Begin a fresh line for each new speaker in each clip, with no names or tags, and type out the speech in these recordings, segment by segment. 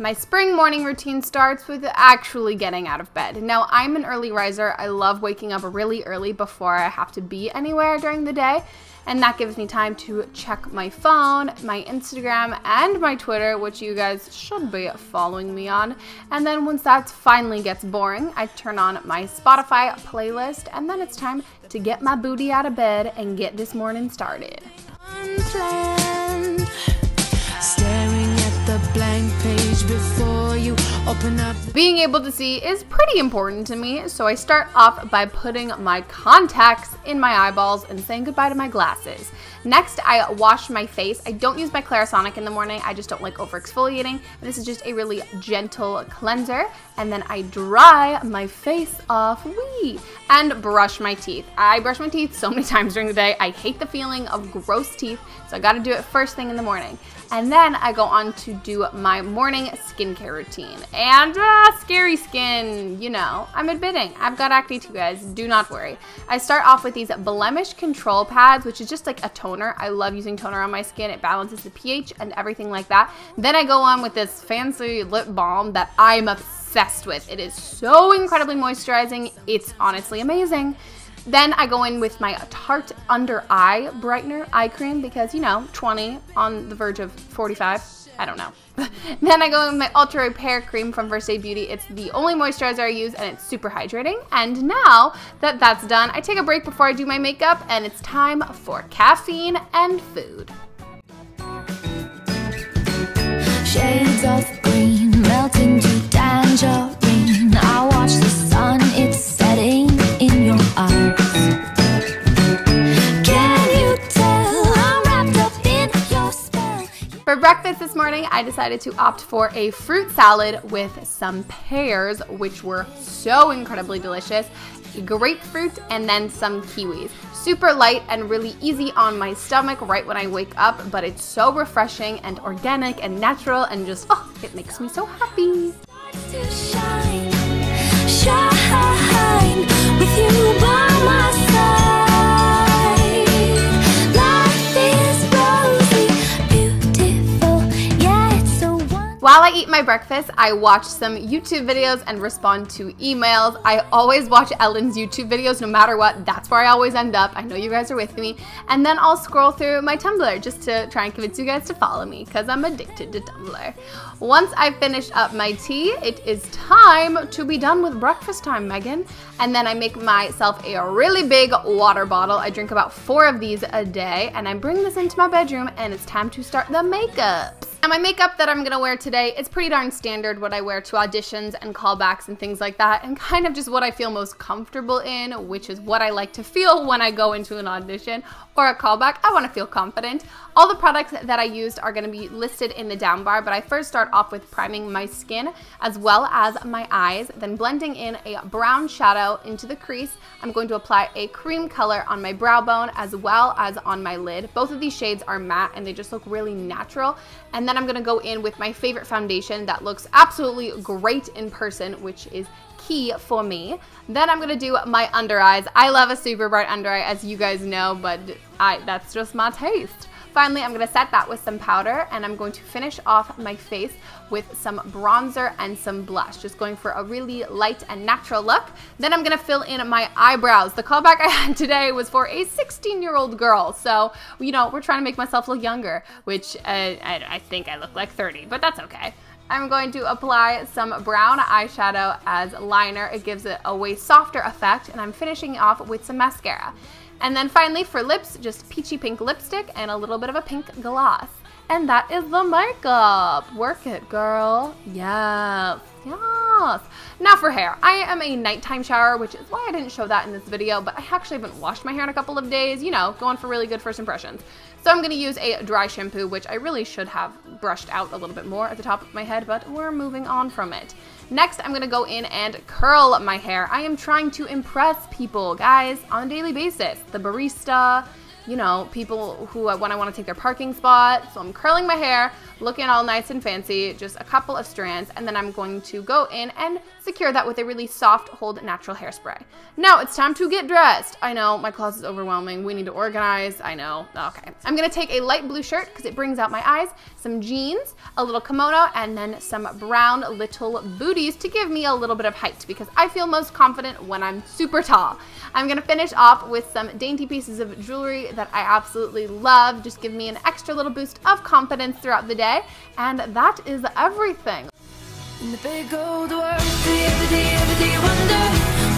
My spring morning routine starts with actually getting out of bed. Now, I'm an early riser. I love waking up really early before I have to be anywhere during the day. And that gives me time to check my phone, my Instagram, and my Twitter, which you guys should be following me on. And then once that finally gets boring, I turn on my Spotify playlist, and then it's time to get my booty out of bed and get this morning started. Unplanned, Being able to see is pretty important to me, so I start off by putting my contacts in my eyeballs and saying goodbye to my glasses. Next, I wash my face. I don't use my Clarisonic in the morning. I just don't like over exfoliating. This is just a really gentle cleanser. And then I dry my face off, wee, and brush my teeth. I brush my teeth so many times during the day. I hate the feeling of gross teeth, so I gotta do it first thing in the morning. And then I go on to do my morning skincare routine. And uh, scary skin, you know, I'm admitting, I've got acne too, guys. Do not worry. I start off with these blemish control pads, which is just like a toner. I love using toner on my skin. It balances the pH and everything like that. Then I go on with this fancy lip balm that I'm obsessed with. It is so incredibly moisturizing. It's honestly amazing. Then I go in with my Tarte Under Eye Brightener Eye Cream because, you know, 20 on the verge of 45. I don't know. then I go in with my Ultra Repair Cream from First Aid Beauty. It's the only moisturizer I use and it's super hydrating. And now that that's done, I take a break before I do my makeup and it's time for caffeine and food. Shades of green melting to. Breakfast this morning, I decided to opt for a fruit salad with some pears, which were so incredibly delicious, grapefruit, and then some kiwis. Super light and really easy on my stomach right when I wake up, but it's so refreshing and organic and natural and just, oh, it makes me so happy. Shine, shine with you While I eat my breakfast, I watch some YouTube videos and respond to emails. I always watch Ellen's YouTube videos no matter what. That's where I always end up. I know you guys are with me. And then I'll scroll through my Tumblr just to try and convince you guys to follow me because I'm addicted to Tumblr. Once I've finished up my tea, it is time to be done with breakfast time, Meghan. And then I make myself a really big water bottle. I drink about four of these a day and I bring this into my bedroom and it's time to start the makeup. And my makeup that I'm gonna wear today, it's pretty darn standard what I wear to auditions and callbacks and things like that, and kind of just what I feel most comfortable in, which is what I like to feel when I go into an audition or a callback. I wanna feel confident. All the products that I used are gonna be listed in the down bar, but I first start off with priming my skin as well as my eyes, then blending in a brown shadow into the crease. I'm going to apply a cream color on my brow bone as well as on my lid. Both of these shades are matte and they just look really natural. And then I'm gonna go in with my favorite foundation that looks absolutely great in person, which is key for me. Then I'm gonna do my under eyes. I love a super bright under eye, as you guys know, but I that's just my taste. Finally, I'm going to set that with some powder and I'm going to finish off my face with some bronzer and some blush, just going for a really light and natural look. Then I'm going to fill in my eyebrows. The callback I had today was for a 16 year old girl. So, you know, we're trying to make myself look younger, which uh, I, I think I look like 30, but that's okay. I'm going to apply some brown eyeshadow as liner. It gives it a way softer effect and I'm finishing off with some mascara. And then finally for lips, just peachy pink lipstick and a little bit of a pink gloss. And that is the makeup. Work it, girl. Yes, yes. Now for hair. I am a nighttime shower, which is why I didn't show that in this video, but I actually haven't washed my hair in a couple of days, you know, going for really good first impressions. So I'm going to use a dry shampoo, which I really should have brushed out a little bit more at the top of my head, but we're moving on from it. Next, I'm gonna go in and curl my hair. I am trying to impress people, guys, on a daily basis. The barista, you know, people who when I want to take their parking spot. So I'm curling my hair, looking all nice and fancy, just a couple of strands, and then I'm going to go in and secure that with a really soft hold natural hairspray. Now it's time to get dressed. I know my closet is overwhelming. We need to organize. I know. Okay. I'm gonna take a light blue shirt because it brings out my eyes, some jeans, a little kimono, and then some brown little booties to give me a little bit of height because I feel most confident when I'm super tall. I'm gonna finish off with some dainty pieces of jewelry that I absolutely love. Just give me an extra little boost of confidence throughout the day. And that is everything. In the big old world, do you ever, do you ever, do you wonder,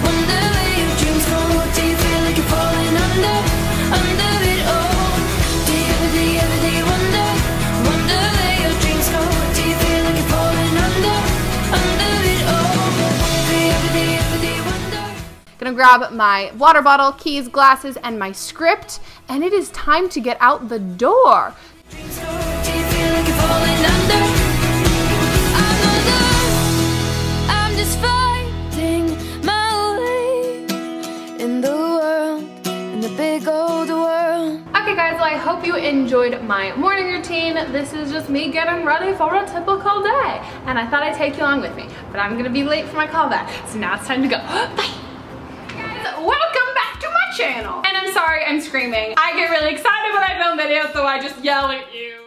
wonder where your dreams go? Do you feel like you're falling under, under it all? Do you ever, do you ever, do you wonder, wonder where your dreams go? Do you feel like you're falling under, under it all? Do you ever, do you ever, do you wonder? Gonna grab my water bottle, keys, glasses, and my script, and it is time to get out the door. Hope you enjoyed my morning routine. This is just me getting ready for a typical day. And I thought I'd take you along with me, but I'm gonna be late for my callback. So now it's time to go. Bye! Guys, welcome back to my channel. And I'm sorry I'm screaming. I get really excited when I film videos, so I just yell at you.